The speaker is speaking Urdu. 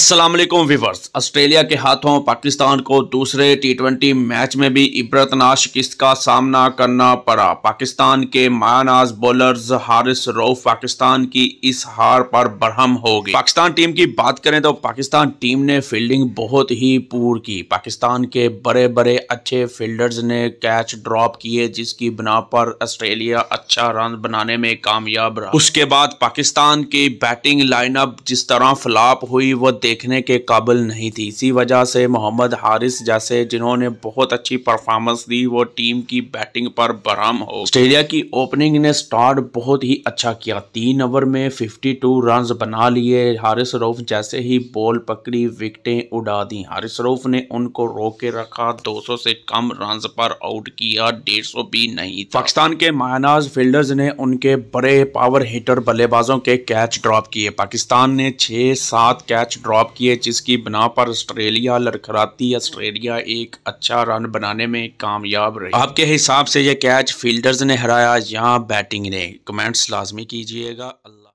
السلام علیکم ویورز۔ آسٹریلیا کے ہاتھوں پاکستان کو دوسرے ٹی ٹوینٹی میچ میں بھی عبرتناک شکست کا سامنا کرنا پڑا۔ پاکستان کے مایاناز بولرز حارث روف پاکستان کی اس ہار پر برہم ہو گئی پاکستان ٹیم کی بات کریں تو پاکستان ٹیم نے فیلڈنگ بہت ہی پور کی۔ پاکستان کے بڑے بڑے اچھے فیلڈرز نے کیچ ڈراپ کیے، جس کی بنا پر آسٹریلیا اچھا رن بنانے میں کامیاب رہا۔ اس کے بعد پاکستان کی بیٹنگ لائن اپ جس طرح فلاپ ہوئی، وہ دیکھ دیکھنے کے قابل نہیں تھی۔ اسی وجہ سے محمد حارث جیسے جنہوں نے بہت اچھی پرفارمنس دی، وہ ٹیم کی بیٹنگ پر برہم ہو آسٹریلیا کی اوپننگ نے سٹارٹ بہت ہی اچھا کیا۔ تین اوور میں ففٹی ٹو رنز بنا لیے۔ حارث روف جیسے ہی بول پکڑی وکٹیں اڑا دی حارث روف نے ان کو روک کے رکھا۔ دو سو سے کم رنز پر آؤٹ کیا۔ ڈیڑھ سو بھی نہیں پاکستان کے مایاناز فیلڈرز نے ان کے بڑے پاور ہیٹر بلے بازوں کے کیچ ڈراپ کیے۔ پاکستان نے چھ سات کیچ ڈراپ ڈراپ کیے، جس کی بنا پر آسٹریلیا لڑکھراتی آسٹریلیا ایک اچھا رن بنانے میں کامیاب رہی۔ آپ کے حساب سے یہ کیچ فیلڈرز نے ہرایا یا بیٹنگ نے؟ کمنٹس لازمی کیجیے گا۔ اللہ